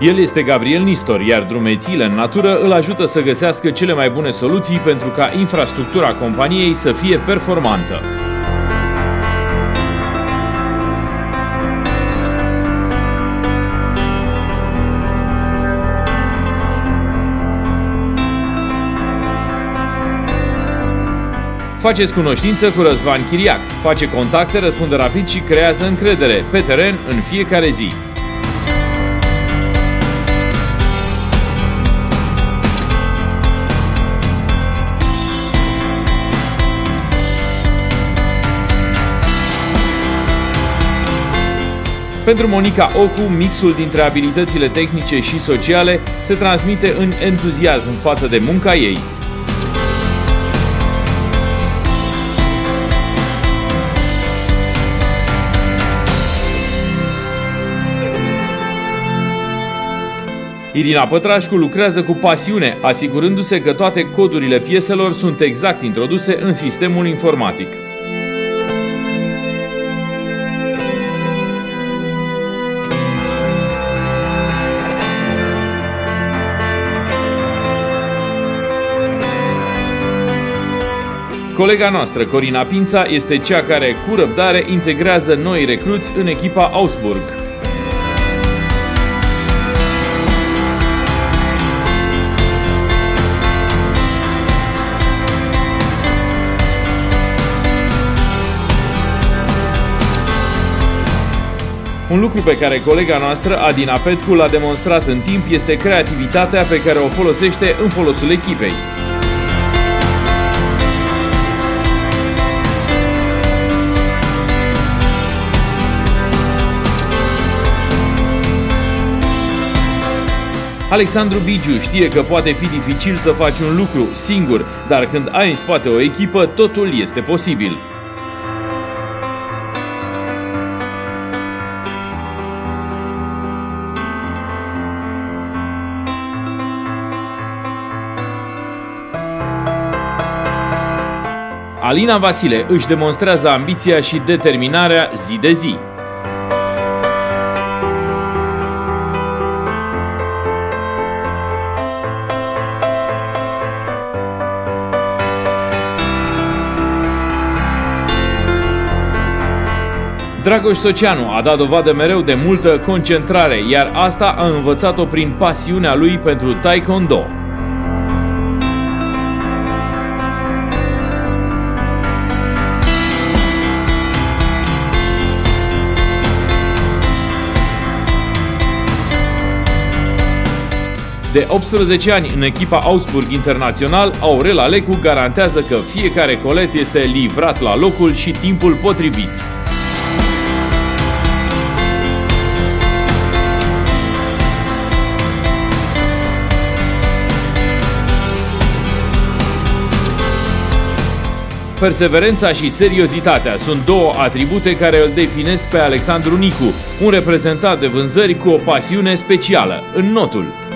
El este Gabriel Nistor, iar drumețiile în natură îl ajută să găsească cele mai bune soluții pentru ca infrastructura companiei să fie performantă. Faceți cunoștință cu Răzvan Chiriac, face contacte, răspunde rapid și creează încredere pe teren în fiecare zi. Pentru Monica Ocu, mixul dintre abilitățile tehnice și sociale se transmite în entuziasm față de munca ei. Irina Pătrașcu lucrează cu pasiune, asigurându-se că toate codurile pieselor sunt exact introduse în sistemul informatic. Colega noastră, Corina Pința, este cea care, cu răbdare, integrează noi recruți în echipa Augsburg. Un lucru pe care colega noastră, Adina Petcu, l-a demonstrat în timp este creativitatea pe care o folosește în folosul echipei. Alexandru Bigiu știe că poate fi dificil să faci un lucru singur, dar când ai în spate o echipă, totul este posibil. Alina Vasile își demonstrează ambiția și determinarea zi de zi. Dragoș Socianu a dat dovadă mereu de multă concentrare, iar asta a învățat-o prin pasiunea lui pentru Taekwondo. De 18 ani în echipa Augsburg Internațional, Aurel Alecu garantează că fiecare colet este livrat la locul și timpul potrivit. Perseverența și seriozitatea sunt două atribute care îl definesc pe Alexandru Nicu, un reprezentant de vânzări cu o pasiune specială, în notul.